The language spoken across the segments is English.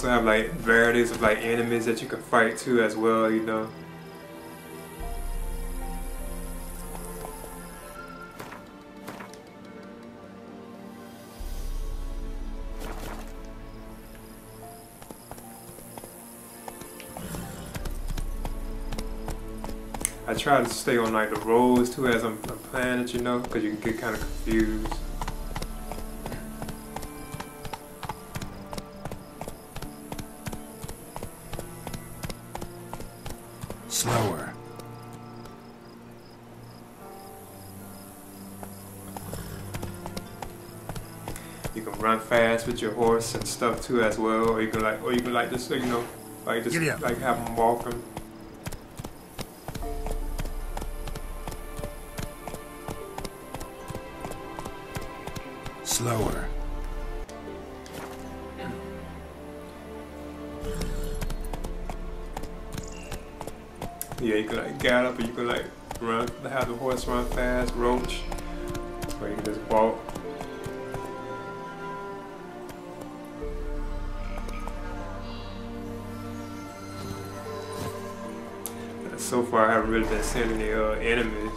also have like varieties of like enemies that you can fight too as well, you know. I try to stay on like the roads too as I'm, I'm playing it, you know, because you can get kind of confused. Slower. You can run fast with your horse and stuff too as well, or you can like, or you can like just you know, like just like have them walking. Slower. Yeah, you can like gallop, or you can like run, have the horse run fast, roach, or you can just walk. So far, I haven't really been seeing any uh, enemies.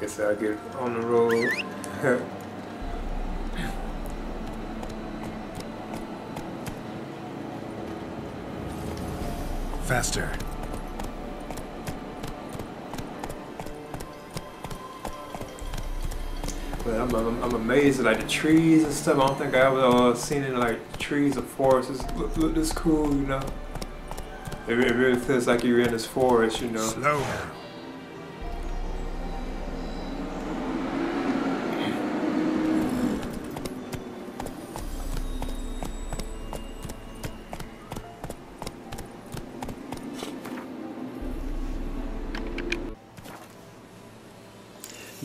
Guess I'll get on the road. Faster. But I'm, I'm, I'm amazed at like the trees and stuff. I don't think I ever uh, seen any like trees or forests. Look, look this cool, you know. It, it really feels like you're in this forest, you know. Slower.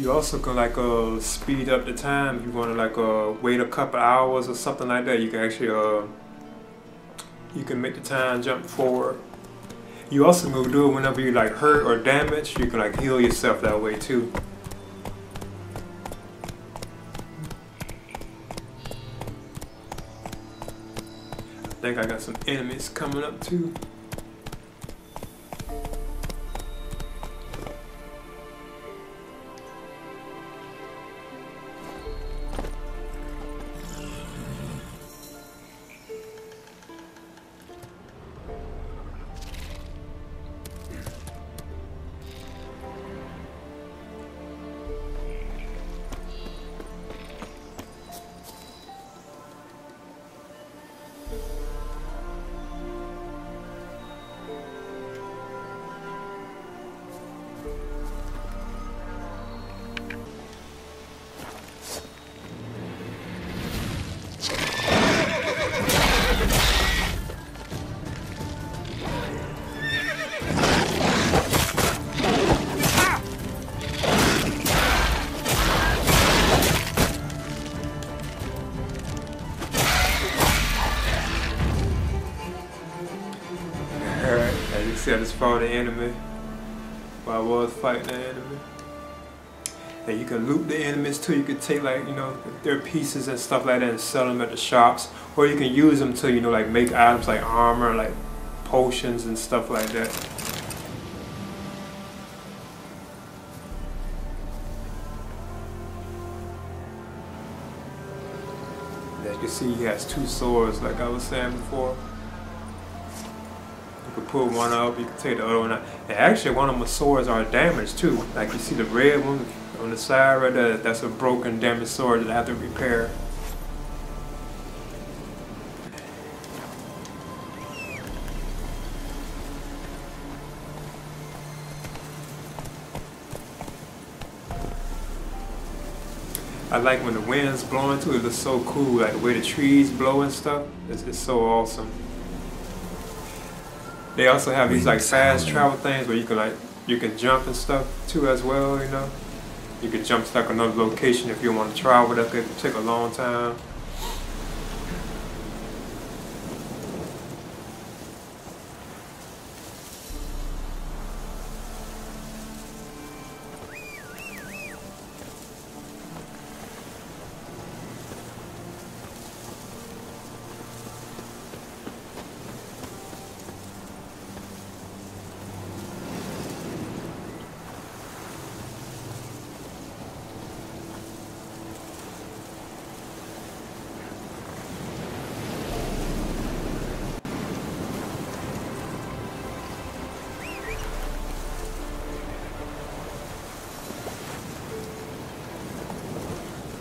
You also can like uh speed up the time. If you want to like uh wait a couple hours or something like that, you can actually uh you can make the time jump forward. You also can do it whenever you like hurt or damaged. You can like heal yourself that way too. I think I got some enemies coming up too. Just fought the enemy while I was fighting the enemy. And you can loot the enemies too. You can take like, you know, their pieces and stuff like that and sell them at the shops. Or you can use them to, you know, like make items like armor, like potions and stuff like that. As you can see, he has two swords, like I was saying before. You can pull one up, you can take the other one out. And actually, one of my swords are damaged too. Like you see the red one on the side right there, that's a broken, damaged sword that I have to repair. I like when the wind's blowing too. It looks so cool, like the way the trees blow and stuff. It's, it's so awesome. They also have these like fast travel things where you can like you can jump and stuff too as well. You know, you can jump to like another location if you want to travel. That could take a long time.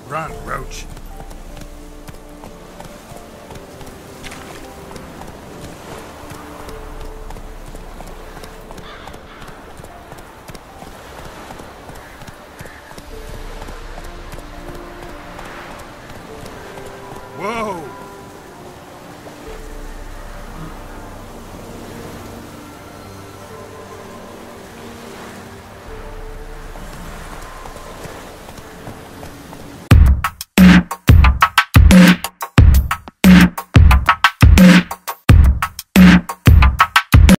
Run, Roach. Whoa!